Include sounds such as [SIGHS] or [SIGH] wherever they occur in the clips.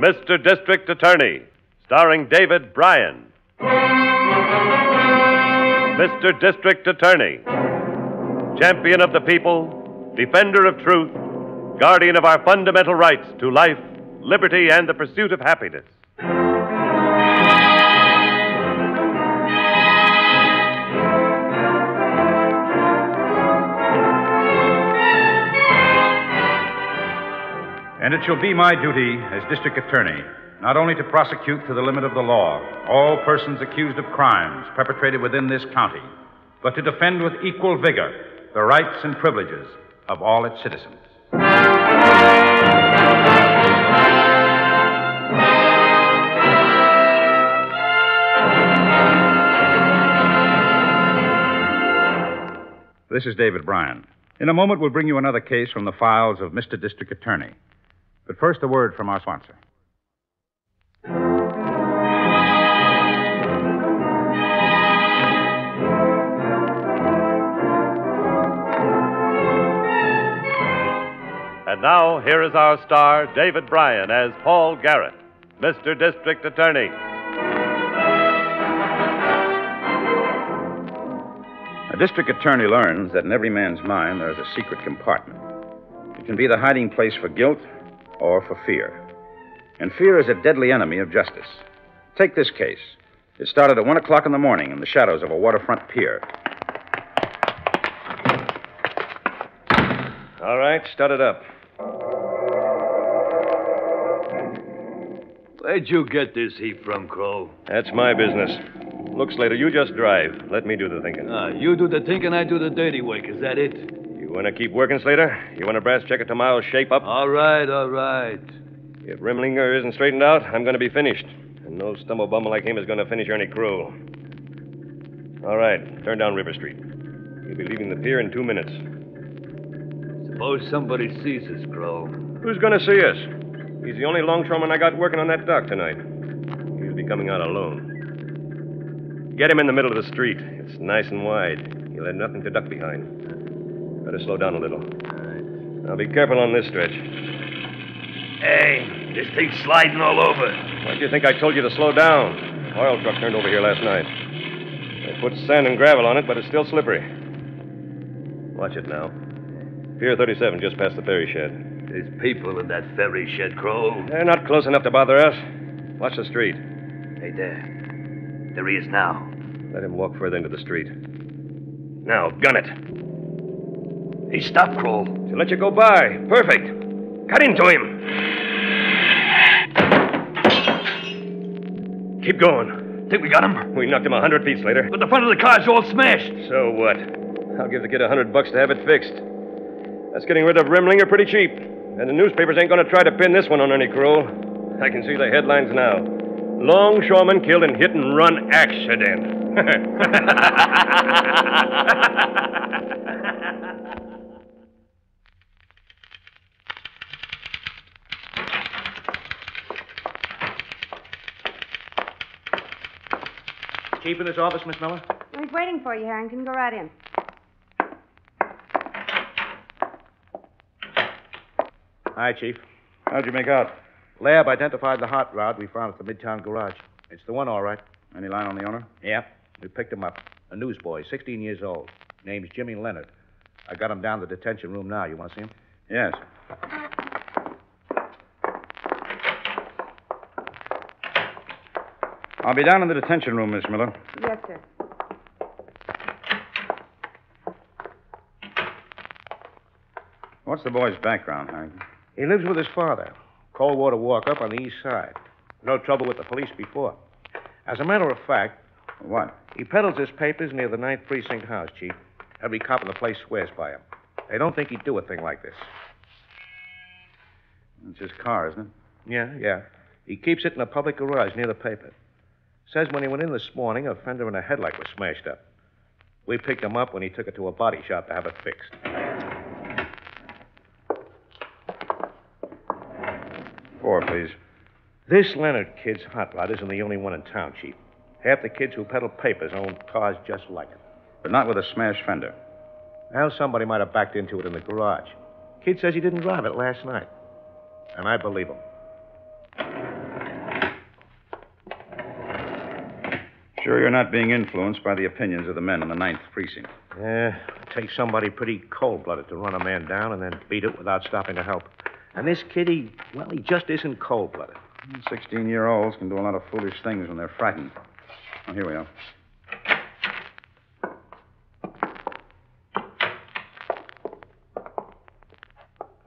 Mr. District Attorney, starring David Brian. Mr. District Attorney, champion of the people, defender of truth, guardian of our fundamental rights to life, liberty, and the pursuit of happiness. And it shall be my duty as district attorney not only to prosecute to the limit of the law all persons accused of crimes perpetrated within this county, but to defend with equal vigor the rights and privileges of all its citizens. This is David Brian. In a moment, we'll bring you another case from the files of Mr. District Attorney. But first, a word from our sponsor. And now, here is our star, David Brian, as Paul Garrett, Mr. District Attorney. A district attorney learns that in every man's mind there is a secret compartment. It can be the hiding place for guilt or for fear. And fear is a deadly enemy of justice. Take this case. It started at 1 o'clock in the morning in the shadows of a waterfront pier. All right, start it up. Where'd you get this heap from, Kroll? That's my business. Look, Slater, you just drive. Let me do the thinking. Ah, you do the thinking, I do the dirty work. Is that it? You want to keep working, Slater? You want a brass checker tomorrow's shape up? All right, all right. If Rimlinger isn't straightened out, I'm going to be finished. And no stumble bumble like him is going to finish Ernie Kroll. All right, turn down River Street. You'll be leaving the pier in two minutes. Suppose somebody sees us, Kroll. Who's going to see us? He's the only longshoreman I got working on that dock tonight. He'll be coming out alone. Get him in the middle of the street. It's nice and wide. He'll have nothing to duck behind. Better slow down a little. Now be careful on this stretch. Hey, this thing's sliding all over. Why do you think I told you to slow down? Oil truck turned over here last night. They put sand and gravel on it, but it's still slippery. Watch it now. Pier 37, just past the ferry shed. There's people in that ferry shed, Kroll. They're not close enough to bother us. Watch the street. Hey, there. There he is now. Let him walk further into the street. Now, gun it. He stopped, Kroll. To let you go by. Perfect. Cut into him. Keep going. Think we got him? We knocked him a hundred feet, Slater. But the front of the car's all smashed. So what? I'll give the kid a hundred bucks to have it fixed. That's getting rid of Rimlinger pretty cheap. And the newspapers ain't going to try to pin this one on Ernie Kroll. I can see the headlines now. Longshoreman killed in hit and run accident. [LAUGHS] [LAUGHS] Chief in this office, Miss Miller? He's waiting for you, Harrington. Go right in. Hi, Chief. How'd you make out? Lab identified the hot rod we found at the Midtown garage. It's the one, all right. Any line on the owner? Yep. We picked him up. A newsboy, 16 years old. Name's Jimmy Leonard. I got him down to the detention room now. You want to see him? Yes. I'll be down in the detention room, Miss Miller. Yes, sir. What's the boy's background, Harrington? He lives with his father. Coldwater Walk up on the east side. No trouble with the police before. As a matter of fact, What? he peddles his papers near the Ninth Precinct house, Chief. Every cop in the place swears by him. They don't think he'd do a thing like this. It's his car, isn't it? Yeah, yeah. He keeps it in a public garage near the paper. Says when he went in this morning, a fender and a headlight was smashed up. We picked him up when he took it to a body shop to have it fixed. Four, please. This Leonard kid's hot rod isn't the only one in town, Chief. Half the kids who peddle papers own cars just like it. But not with a smashed fender. Well, somebody might have backed into it in the garage. Kid says he didn't drive it last night. And I believe him. Sure you're not being influenced by the opinions of the men in the Ninth Precinct. Yeah, it takes somebody pretty cold blooded to run a man down and then beat it without stopping to help. And this kid, he, well, he just isn't cold blooded. Sixteen year olds can do a lot of foolish things when they're frightened. Oh, here we are.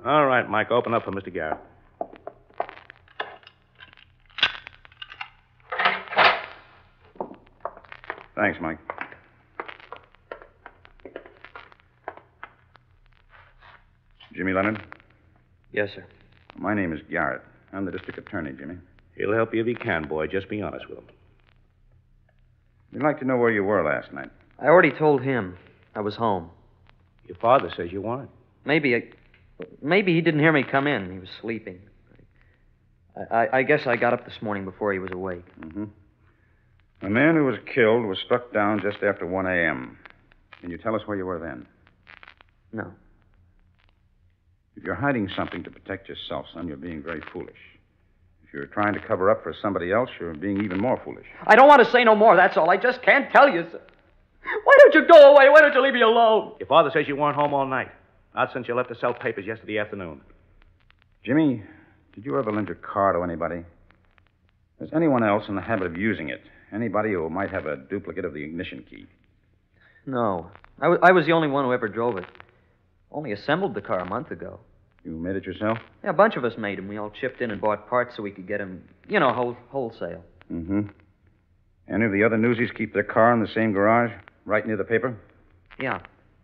All right, Mike, open up for Mr. Garrett. Thanks, Mike. Jimmy Leonard? Yes, sir. My name is Garrett. I'm the district attorney, Jimmy. He'll help you if he can, boy. Just be honest with him. We'd like to know where you were last night. I already told him I was home. Your father says you weren't. Maybe I, maybe he didn't hear me come in. He was sleeping. I, I, I guess I got up this morning before he was awake. Mm-hmm. A man who was killed was struck down just after 1 a.m. Can you tell us where you were then? No. If you're hiding something to protect yourself, son, you're being very foolish. If you're trying to cover up for somebody else, you're being even more foolish. I don't want to say no more, that's all. I just can't tell you, sir. Why don't you go away? Why don't you leave me alone? Your father says you weren't home all night. Not since you left to sell papers yesterday afternoon. Jimmy, did you ever lend your car to anybody? Is anyone else in the habit of using it? Anybody who might have a duplicate of the ignition key? No. I, w- I was the only one who ever drove it. Only assembled the car a month ago. You made it yourself? Yeah, a bunch of us made him. We all chipped in and bought parts so we could get him, you know, whole, wholesale. Mm-hmm. Any of the other newsies keep their car in the same garage, right near the paper? Yeah.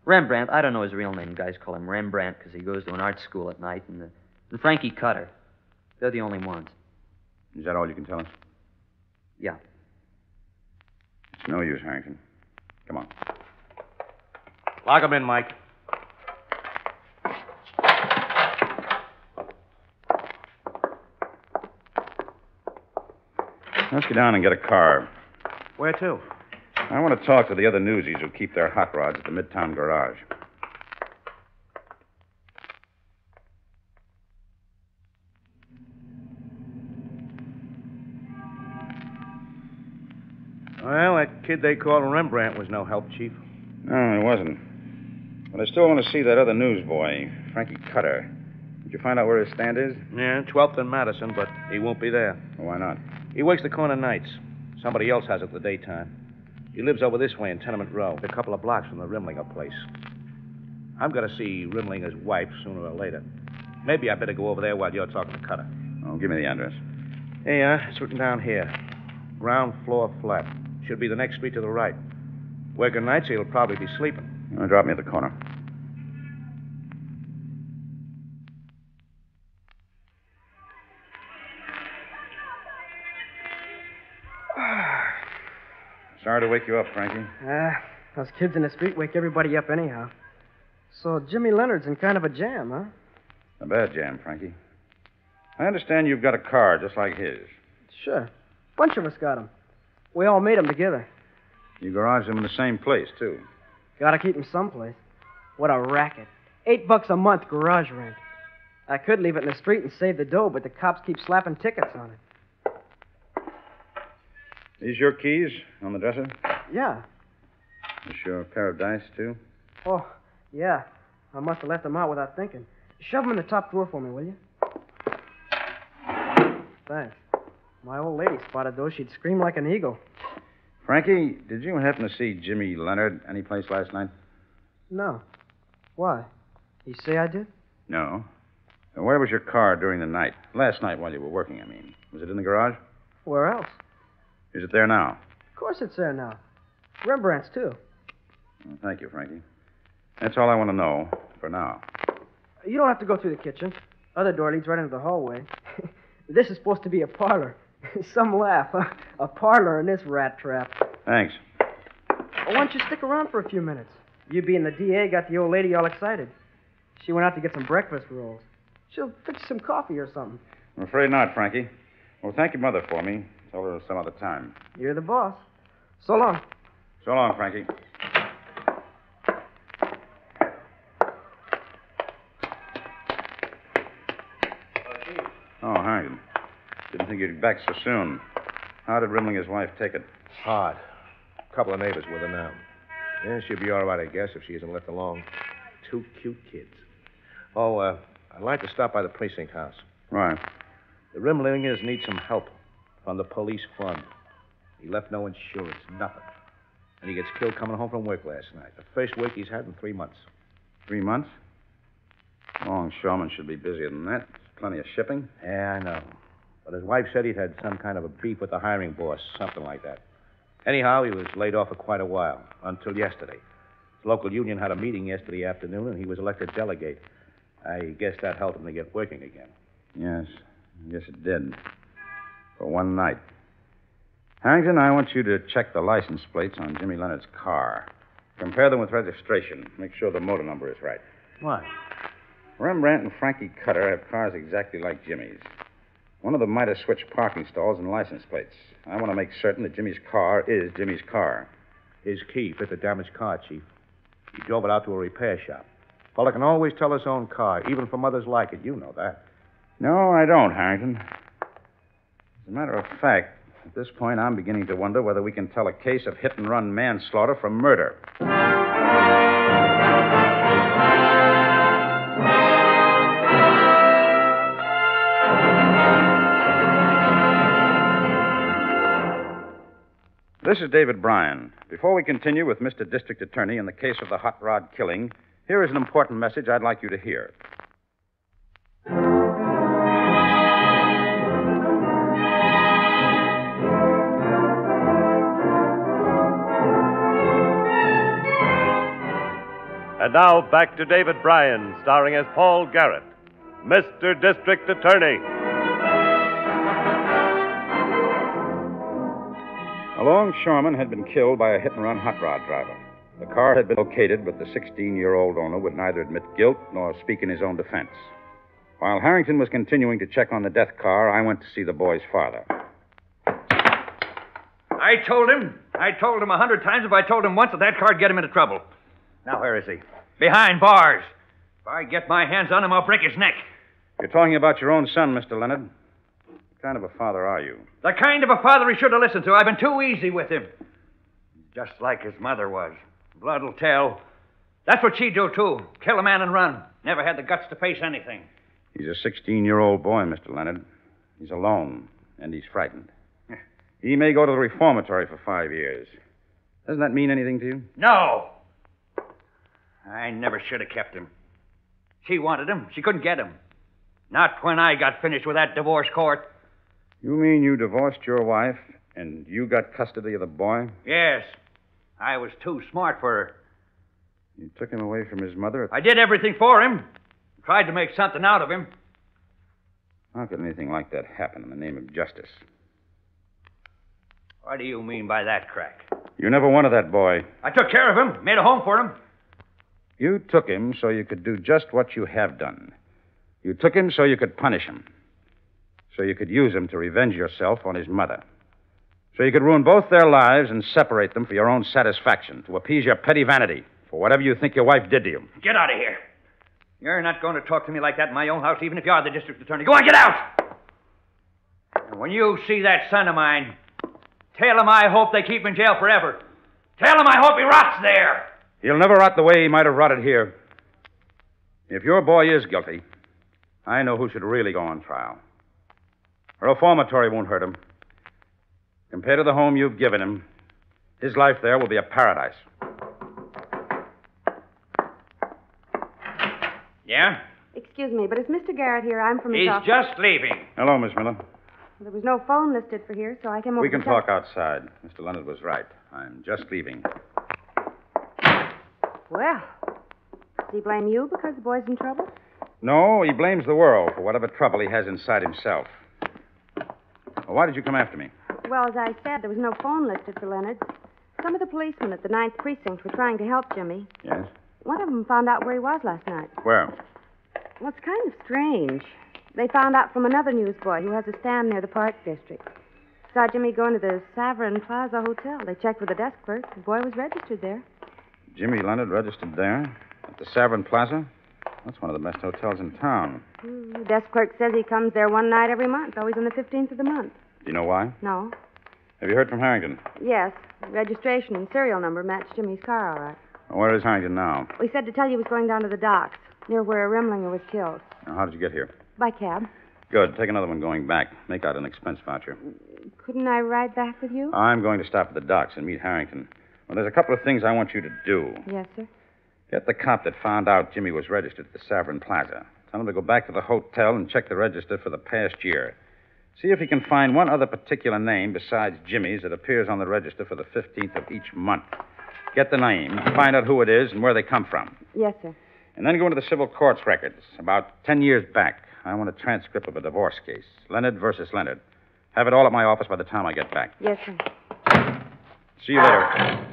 Rembrandt, I don't know his real name. Guys call him Rembrandt because he goes to an art school at night. And, the, and Frankie Cutter. They're the only ones. Is that all you can tell us? Yeah. No use, Harrington. Come on. Lock him in, Mike. Let's get down and get a car. Where to? I want to talk to the other newsies who keep their hot rods at the Midtown garage. Kid they call Rembrandt was no help, Chief. No, it wasn't. But I still want to see that other newsboy, Frankie Cutter. Did you find out where his stand is? Yeah, 12th and Madison, but he won't be there. Why not? He works the corner nights. Somebody else has it the daytime. He lives over this way in Tenement Row, a couple of blocks from the Rimlinger place. I'm going to see Rimlinger's wife sooner or later. Maybe I better go over there while you're talking to Cutter. Oh, give me the address. Hey, uh, it's written down here. Ground floor flat. Should be the next street to the right. Working nights, he'll probably be sleeping. Uh, drop me at the corner. [SIGHS] Sorry to wake you up, Frankie. Ah, those kids in the street wake everybody up anyhow. So Jimmy Leonard's in kind of a jam, huh? A bad jam, Frankie. I understand you've got a car just like his. Sure. Bunch of us got 'em. We all made 'em together. You garaged them in the same place, too. Gotta keep 'em someplace. What a racket. Eight bucks a month garage rent. I could leave it in the street and save the dough, but the cops keep slapping tickets on it. These your keys on the dresser? Yeah. This your pair of dice, too? Oh, yeah. I must have left 'em out without thinking. Shove 'em in the top drawer for me, will you? Thanks. My old lady spotted those. She'd scream like an eagle. Frankie, did you happen to see Jimmy Leonard anyplace last night? No. Why? You say I did? No. And where was your car during the night? Last night while you were working, I mean. Was it in the garage? Where else? Is it there now? Of course it's there now. Rembrandt's, too. Well, thank you, Frankie. That's all I want to know for now. You don't have to go through the kitchen. Other door leads right into the hallway. [LAUGHS] this is supposed to be a parlor. [LAUGHS] Some laugh? A parlor in this rat trap. Thanks. Why don't you stick around for a few minutes? You being the DA got the old lady all excited. She went out to get some breakfast rolls. She'll fix you some coffee or something. I'm afraid not, Frankie. Well, thank your mother for me. Tell her some other time. You're the boss. So long. So long, Frankie. You'd be back so soon. How did Rimlinger's wife take it? Hard. A couple of neighbors with her now. Yeah, she'll be all right, I guess, if she isn't left alone. Two cute kids. Oh, uh, I'd like to stop by the precinct house. Right. The Rimlingers need some help from the police fund. He left no insurance, nothing. And he gets killed coming home from work last night. The first work he's had in three months. Three months? Longshoreman should be busier than that. Plenty of shipping. Yeah, I know. But his wife said he'd had some kind of a beef with the hiring boss, something like that. Anyhow, he was laid off for quite a while, until yesterday. His local union had a meeting yesterday afternoon, and he was elected delegate. I guess that helped him to get working again. Yes. Yes, it did. For one night. Harrington, I want you to check the license plates on Jimmy Leonard's car. Compare them with registration. Make sure the motor number is right. Why? Rembrandt and Frankie Cutter have cars exactly like Jimmy's. One of them might have switched parking stalls and license plates. I want to make certain that Jimmy's car is Jimmy's car. His key fit the damaged car, Chief. He drove it out to a repair shop. Fella can always tell his own car, even from others like it. You know that. No, I don't, Harrington. As a matter of fact, at this point, I'm beginning to wonder whether we can tell a case of hit and run manslaughter from murder. This is David Brian. Before we continue with Mr. District Attorney in the case of the hot rod killing, here is an important message I'd like you to hear. And now back to David Brian, starring as Paul Garrett, Mr. District Attorney. A longshoreman had been killed by a hit and run hot rod driver. The car had been located, but the 16 year old owner would neither admit guilt nor speak in his own defense. While Harrington was continuing to check on the death car, I went to see the boy's father. I told him. I told him a hundred times if I told him once that that car'd get him into trouble. Now, where is he? Behind bars. If I get my hands on him, I'll break his neck. You're talking about your own son, Mr. Leonard. What kind of a father are you? The kind of a father he should have listened to. I've been too easy with him. Just like his mother was. Blood'll tell. That's what she'd do, too. Kill a man and run. Never had the guts to face anything. He's a 16 year old boy, Mr. Leonard. He's alone, and he's frightened. [LAUGHS] He may go to the reformatory for five years. Doesn't that mean anything to you? No. I never should have kept him. She wanted him. She couldn't get him. Not when I got finished with that divorce court. You mean you divorced your wife and you got custody of the boy? Yes. I was too smart for her. You took him away from his mother? I did everything for him. Tried to make something out of him. How could anything like that happen in the name of justice? What do you mean by that, Crack? You never wanted that boy. I took care of him, made a home for him. You took him so you could do just what you have done. You took him so you could punish him. So you could use him to revenge yourself on his mother. So you could ruin both their lives and separate them for your own satisfaction, to appease your petty vanity, for whatever you think your wife did to you. Get out of here. You're not going to talk to me like that in my own house, even if you are the district attorney. Go on, get out! And when you see that son of mine, tell him I hope they keep him in jail forever. Tell him I hope he rots there. He'll never rot the way he might have rotted here. If your boy is guilty, I know who should really go on trial. A reformatory won't hurt him. Compared to the home you've given him, his life there will be a paradise. Yeah? Excuse me, but is Mr. Garrett here? I'm from his He's office. just leaving. Hello, Miss Miller. There was no phone listed for here, so I came over. We can to check. talk outside. Mr. Leonard was right. I'm just leaving. Well, does he blame you because the boy's in trouble? No, he blames the world for whatever trouble he has inside himself. Well, why did you come after me? Well, as I said, there was no phone listed for Leonard. Some of the policemen at the Ninth Precinct were trying to help Jimmy. Yes? One of them found out where he was last night. Where? Well, it's kind of strange. They found out from another newsboy who has a stand near the Park District. Saw Jimmy going to the Savern Plaza Hotel. They checked with the desk clerk. The boy was registered there. Jimmy Leonard registered there at the Savern Plaza. That's one of the best hotels in town. Hmm, The desk clerk says he comes there one night every month, always on the 15th of the month. Do you know why? No. Have you heard from Harrington? Yes. Registration and serial number match Jimmy's car, all right. Where is Harrington now? We said to tell you he was going down to the docks, near where Rimlinger was killed. Now, how did you get here? By cab. Good. Take another one going back. Make out an expense voucher. Couldn't I ride back with you? I'm going to stop at the docks and meet Harrington. Well, there's a couple of things I want you to do. Yes, sir. Get the cop that found out Jimmy was registered at the Savern Plaza. Tell him to go back to the hotel and check the register for the past year. See if he can find one other particular name besides Jimmy's that appears on the register for the 15th of each month. Get the name, find out who it is and where they come from. Yes, sir. And then go into the civil courts records. About 10 years back, I want a transcript of a divorce case Leonard versus Leonard. Have it all at my office by the time I get back. Yes, sir. See you later.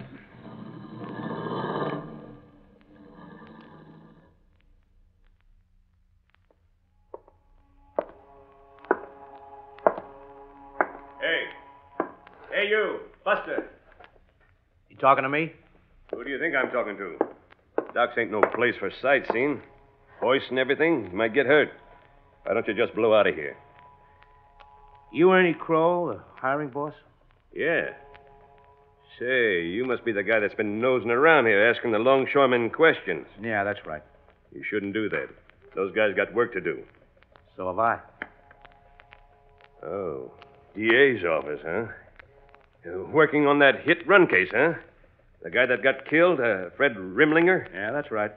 Talking to me? Who do you think I'm talking to? Docks ain't no place for sightseeing. Hoist and everything. You might get hurt. Why don't you just blow out of here? You Ernie Kroll, the hiring boss? Yeah. Say, you must be the guy that's been nosing around here asking the longshoremen questions. Yeah, that's right. You shouldn't do that. Those guys got work to do. So have I. Oh, DA's office, huh? Uh, Working on that hit run case, huh? The guy that got killed, uh, Fred Rimlinger? Yeah, that's right.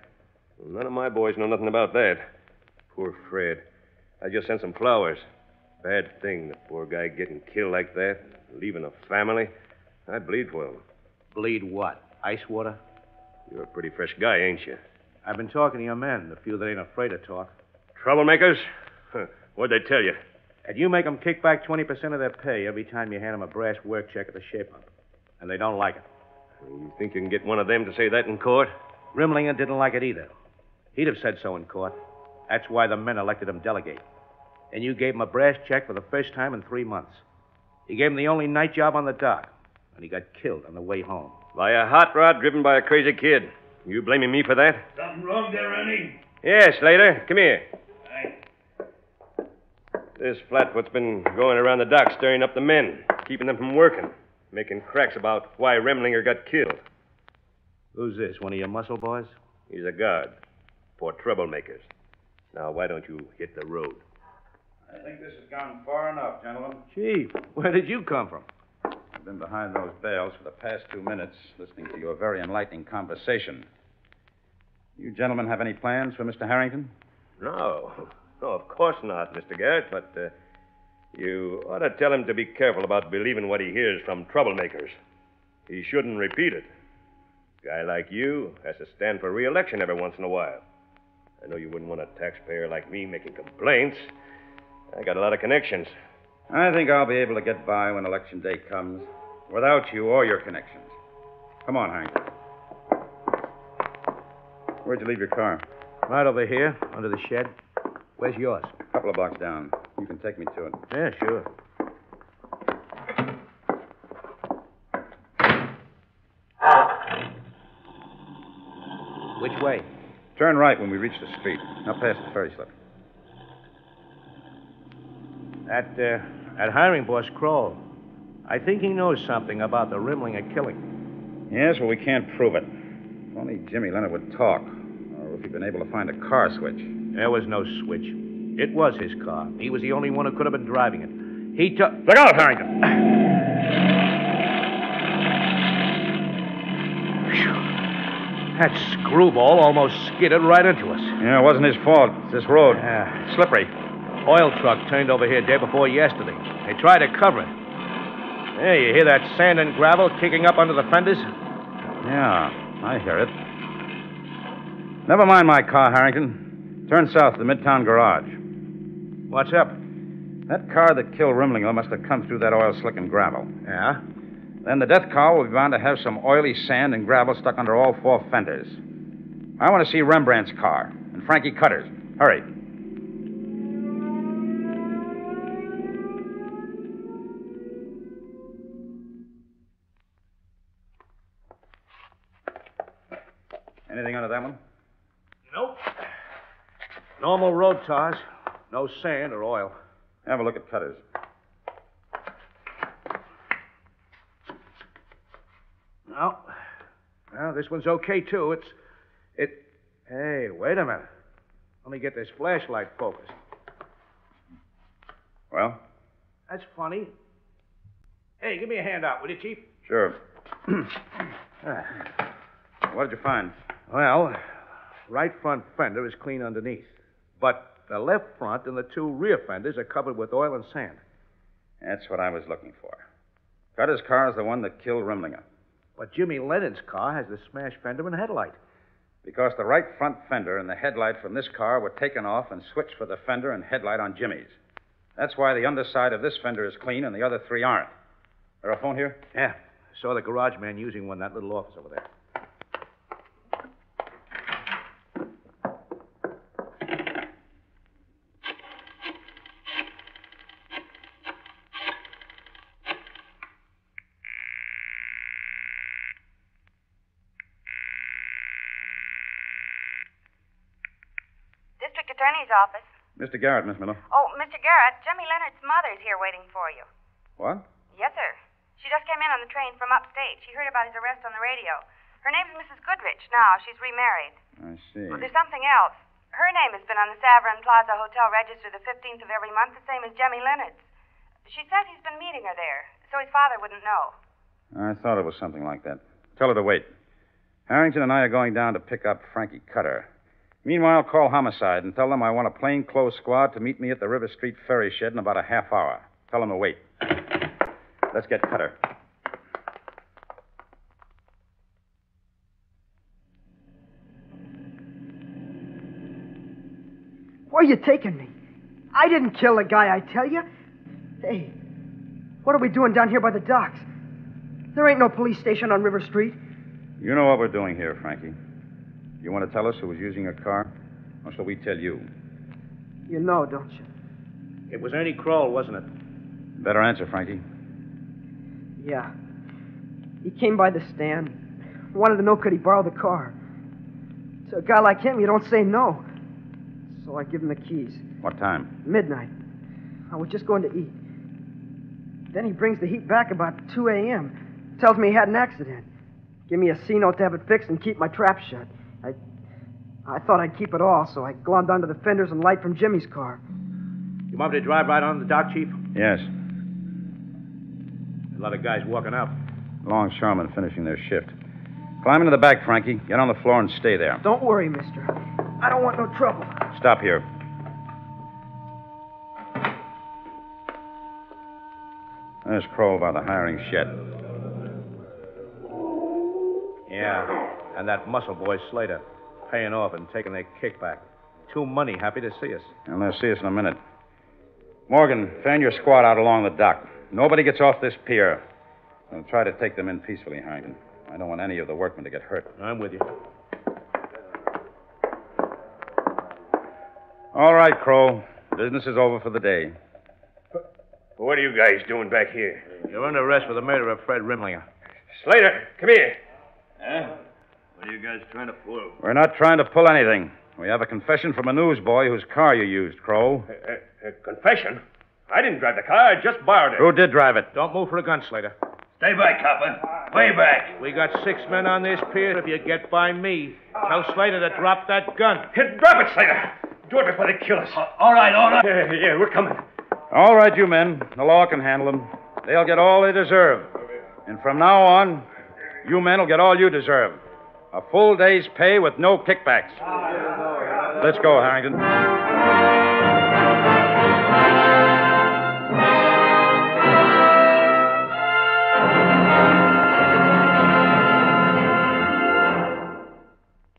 Well, none of my boys know nothing about that. Poor Fred. I just sent some flowers. Bad thing, the poor guy getting killed like that, leaving a family. I'd bleed for him. Bleed what? Ice water? You're a pretty fresh guy, ain't you? I've been talking to your men, the few that ain't afraid to talk. Troublemakers? Huh, What'd they tell you? And you make 'em kick back 20% of their pay every time you hand 'em a brass work check at the shape up. And they don't like it. You think you can get one of them to say that in court? Rimlinger didn't like it either. He'd have said so in court. That's why the men elected him delegate. And you gave him a brass check for the first time in three months. You gave him the only night job on the dock, and he got killed on the way home. By a hot rod driven by a crazy kid. You blaming me for that? Something wrong there, Ernie? Yes, Slater. Come here. This flatfoot's been going around the dock stirring up the men, keeping them from working, making cracks about why Rimlinger got killed. Who's this? One of your muscle boys? He's a guard for troublemakers. Now, why don't you hit the road? I think this has gone far enough, gentlemen. Chief, where did you come from? I've been behind those bales for the past two minutes, listening to your very enlightening conversation. You gentlemen have any plans for Mr. Harrington? No. No, of course not, Mr. Garrett, but uh, you ought to tell him to be careful about believing what he hears from troublemakers. He shouldn't repeat it. A Guy like you has to stand for re-election every once in a while. I know you wouldn't want a taxpayer like me making complaints. I got a lot of connections. I think I'll be able to get by when election day comes, without you or your connections. Come on, Hank. Where'd you leave your car? Right over here, under the shed. Where's yours? A couple of blocks down. You can take me to it. Yeah, sure. Which way? Turn right when we reach the street, Now past the ferry slip. That, uh, that hiring boss, Kroll. I think he knows something about the Rimling Rimlinger killing. Yes, well, we can't prove it. If only Jimmy Leonard would talk, or if he'd been able to find a car switch. There was no switch. It was his car. He was the only one who could have been driving it. He took. Look out, Harrington! That screwball almost skidded right into us. Yeah, it wasn't his fault. It's this road. Yeah. Slippery. Oil truck turned over here day before yesterday. They tried to cover it. Yeah, you hear that sand and gravel kicking up under the fenders? Yeah, I hear it. Never mind my car, Harrington. Turn south to the Midtown garage. What's up? That car that killed Rimlinger must have come through that oil slick and gravel. Yeah? Then the death car will be bound to have some oily sand and gravel stuck under all four fenders. I want to see Rembrandt's car and Frankie Cutter's. Hurry. Anything under that one? Nope. Normal road tars. No sand or oil. Have a look at Cutter's. No. Well, this one's okay, too. It's. It. Hey, wait a minute. Let me get this flashlight focused. Well? That's funny. Hey, give me a hand out, will you, Chief? Sure. [CLEARS THROAT] what did you find? Well, right front fender is clean underneath. But the left front and the two rear fenders are covered with oil and sand. That's what I was looking for. Cutter's car is the one that killed Rimlinger. But Jimmy Leonard's car has the smashed fender and headlight. Because the right front fender and the headlight from this car were taken off and switched for the fender and headlight on Jimmy's. That's why the underside of this fender is clean and the other three aren't. There a phone here? Yeah. I saw the garage man using one in that little office over there. District Attorney's office. Mr. Garrett, Miss Miller. Oh, Mr. Garrett, Jimmy Leonard's mother's here waiting for you. What? Yes, sir. She just came in on the train from upstate. She heard about his arrest on the radio. Her name's Mrs. Goodrich now. She's remarried. I see. Well, there's something else. Her name has been on the Savern Plaza Hotel register the 15th of every month, the same as Jimmy Leonard's. She says he's been meeting her there, so his father wouldn't know. I thought it was something like that. Tell her to wait. Harrington and I are going down to pick up Frankie Cutter. Meanwhile, call Homicide and tell them I want a plainclothes squad to meet me at the River Street ferry shed in about a half hour. Tell them to wait. Let's get Cutter. Where are you taking me? I didn't kill the guy, I tell you. Hey, what are we doing down here by the docks? There ain't no police station on River Street. You know what we're doing here, Frankie. You want to tell us who was using your car? Or shall we tell you? You know, don't you? It was Ernie Kroll, wasn't it? Better answer, Frankie. Yeah. He came by the stand. Wanted to know could he borrow the car. To a guy like him, you don't say no. So I give him the keys. What time? Midnight. I was just going to eat. Then he brings the heat back about 2 a.m. Tells me he had an accident. Give me a C note to have it fixed and keep my trap shut. I I thought I'd keep it all, so I glommed onto the fenders and light from Jimmy's car. You want me to drive right on the dock, Chief? Yes. A lot of guys walking out. Longshoremen finishing their shift. Climb into the back, Frankie. Get on the floor and stay there. Don't worry, mister. I don't want no trouble. Stop here. There's Kroll by the hiring shed. Yeah. And that muscle boy, Slater, paying off and taking their kickback. Too money happy to see us. And they'll see us in a minute. Morgan, fan your squad out along the dock. Nobody gets off this pier. We'll try to take them in peacefully, Harrington. I don't want any of the workmen to get hurt. I'm with you. All right, Kroll. Business is over for the day. What are you guys doing back here? You're under arrest for the murder of Fred Rimlinger. Slater, come here. Huh? What are you guys trying to pull? We're not trying to pull anything. We have a confession from a newsboy whose car you used, Kroll. Uh, uh, confession? I didn't drive the car. I just borrowed it. Who did drive it? Don't move for a gun, Slater. Stay back, copper. Way back. We got six men on this pier. If you get by me, tell Slater to drop that gun. Here, drop it, Slater. Do it before they kill us. All right, all right. Yeah, yeah, we're coming. All right, you men. The law can handle them. They'll get all they deserve. And from now on, you men will get all you deserve. A full day's pay with no kickbacks. Let's go, Harrington.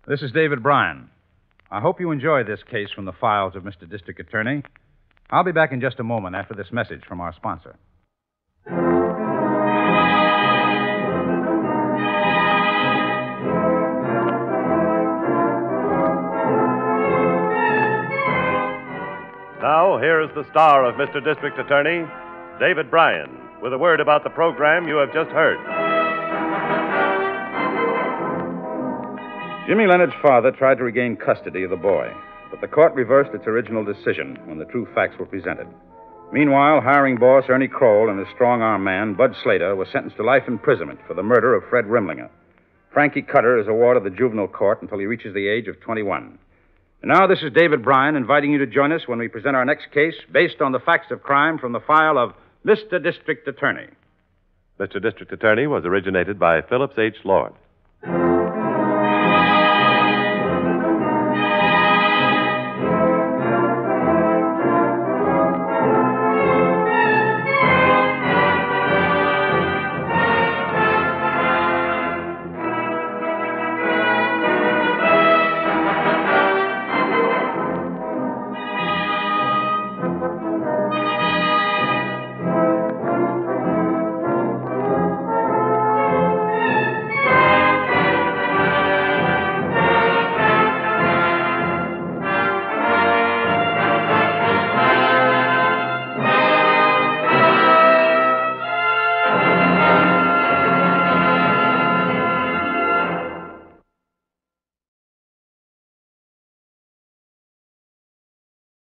This is David Brian. I hope you enjoyed this case from the files of Mr. District Attorney. I'll be back in just a moment after this message from our sponsor. Is the star of Mr. District Attorney, David Brian, with a word about the program you have just heard. Jimmy Leonard's father tried to regain custody of the boy, but the court reversed its original decision when the true facts were presented. Meanwhile, hiring boss Ernie Kroll and his strong arm man, Bud Slater, were sentenced to life imprisonment for the murder of Fred Rimlinger. Frankie Cutter is a ward of the juvenile court until he reaches the age of 21. And now, this is David Brian inviting you to join us when we present our next case based on the facts of crime from the file of Mr. District Attorney. Mr. District Attorney was originated by Phillips H. Lord.